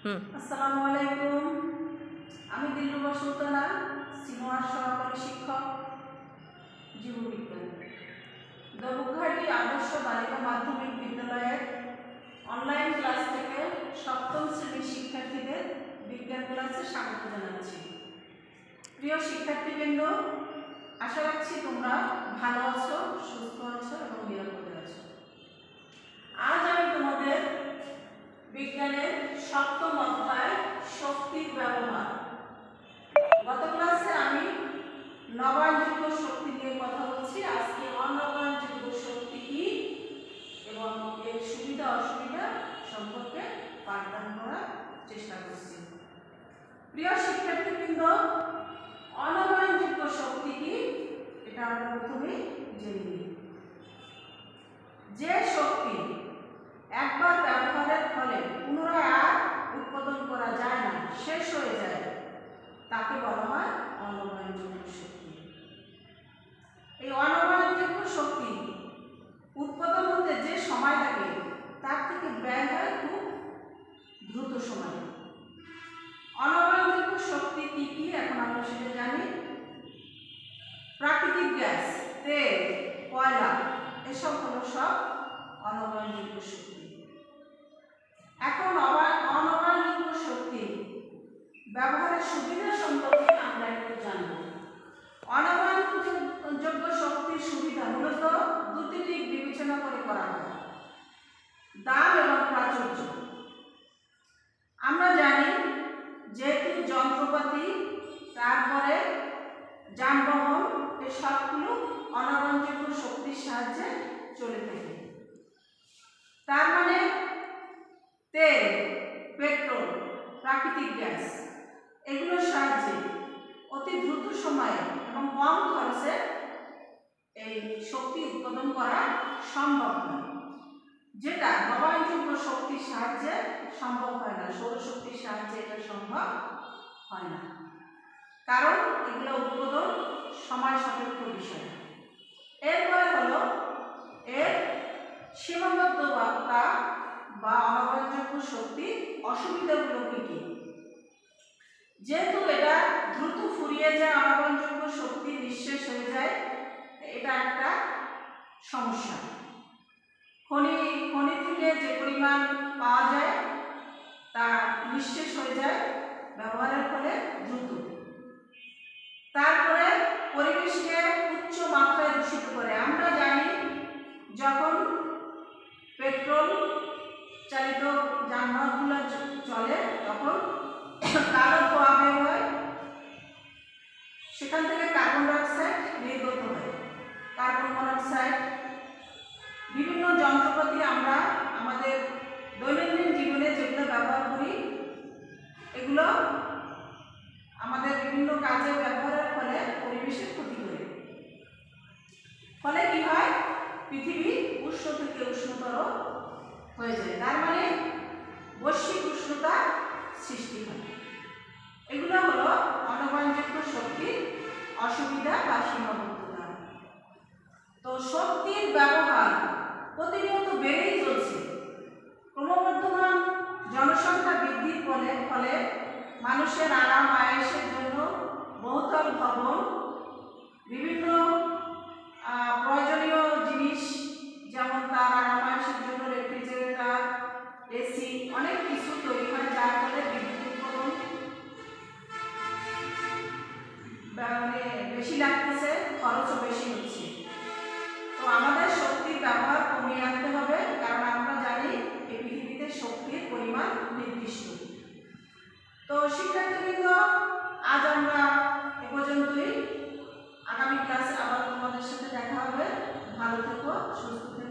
আসসালামু আলাইকুম। আমি দিলরুবা সুলতানা সিনোয়ার সহকারী শিক্ষক জীববিজ্ঞান দবুঘাটি আদর্শ বালিকা মাধ্যমিক বিদ্যালয়ের অনলাইন ক্লাস থেকে সপ্তম শ্রেণির শিক্ষার্থীদের বিজ্ঞান ক্লাসে স্বাগত জানাচ্ছি। প্রিয় শিক্ষার্থীবৃন্দ, আশা রাখছি তোমরা ভালো আছো, সুস্থ আছো এবং নিরাপদে আছো আজ আমি তোমাদের বিজ্ঞানের সপ্তম অধ্যায় শক্তির ব্যবহার গত ক্লাসে আমি নবায়নযোগ্য শক্তি নিয়ে কথা বলছি আজকে অনবায়নযোগ্য শক্তি কি এবং এর সুবিধা অসুবিধা সম্পর্কে পাঠদান করার চেষ্টা করছি। প্রিয় শিক্ষার্থীবৃন্দ অনবায়নযোগ্য শক্তি কি? এটা আমরা প্রথমে জেনে নিই। যে শক্তি একবার ব্যবহারের ফলে পুনরায় আর উৎপাদন করা যায় না, শেষ হয়ে যায়, তাকে বলা শক্তি কি কি? এখন আমরা সেটা জানি। প্রাকৃতিক গ্যাস, তেল, কয়লা, এসব হলো সব অনবায়নযোগ্য শক্তি। এখন অবা- অনবায়নযোগ্য শক্তি ব্যবহারের সুবিধা সম্পর্কে আমরা একটু জানব। অনবায়নযোগ্য শক্তির সুবিধা মূলত দুটি দিক বিবেচনা করে করা হয়। দাম এবং প্রাচুর্য আমরা জানি যেহেতু যন্ত্রপাতি তারপরে যানবাহন এই সবগুলো অনবায়নযোগ্য শক্তির সাহায্যে চলে থাকে তার মানে তেল পেট্রোল প্রাকৃতিক গ্যাস। এগুলোর সাহায্যে অতি দ্রুত সময়ে এবং কম খরচে এই শক্তি উৎপাদন করা সম্ভব নয় যেটা নবায়নযোগ্য শক্তির সাহায্যে সম্ভব হয় না সৌরশক্তির সাহায্যে এটা সম্ভব হয় না। কারণ এগুলো উৎপাদন সময় সাপেক্ষ বিষয় এরপরে হলো এর সীমাবদ্ধতা বা অনবায়নযোগ্য শক্তির অসুবিধাগুলো কি কি যেহেতু এটা দ্রুত ফুরিয়ে যায় অনবায়নযোগ্য শক্তি নিঃশেষ হয়ে যায়, এটা একটা সমস্যা। খনি খনি থেকে যে পরিমাণ পাওয়া যায়, তা নিঃশেষ হয়ে যায়, ব্যবহারের ফলে দ্রুত। তারপরে পরিবেশকে উচ্চ মাত্রায় দূষিত করে। আমরা জানি যখন পেট্রোল চালিত যানবাহনগুলো চলে, তখন কালো ধোয়া সেখান থেকে কার্বন ডাইঅক্সাইড নির্গত হয় কার্বন মনোক্সাইড, বিভিন্ন যন্ত্রপাতি আমরা আমাদের দৈনন্দিন জীবনে যেগুলো ব্যবহার করি, এগুলো আমাদের বিভিন্ন কাজে ব্যবহারের ফলে পরিবেশের ক্ষতি করে। ফলে কি হয়? পৃথিবী উষ্ণ থেকে উষ্ণতর হয়ে যায়। তার মানে বৈশ্বিক উষ্ণতা শক্তির ব্যবহার প্রতিনিয়ত বেড়েই চলছে। ক্রমবর্ধমান জনসংখ্যা বৃদ্ধির ফলে ফলে মানুষের আরাম আয়েসের জন্য বহুতল ভবন, বিভিন্ন প্রয়োজনীয় জিনিস যেমন তার আরাম আয়েসের জন্য রেফ্রিজারেটর, এসি, অনেক কিছু তৈরি হয় যার ফলে বিদ্যুৎ উৎপাদন মানে বেশি লাগতেছে হচ্ছে তো আমাদের শক্তির ব্যবহার কমিয়ে আনতে হবে, কারণ আমরা জানি এই পৃথিবীতে শক্তির পরিমাণ নির্দিষ্ট। তো শিক্ষার্থীবৃন্দ, আজ আমরা এ পর্যন্তই। আগামী ক্লাসে আবার তোমাদের সাথে দেখা হবে। ভালো থেকো, সুস্থ থেকো।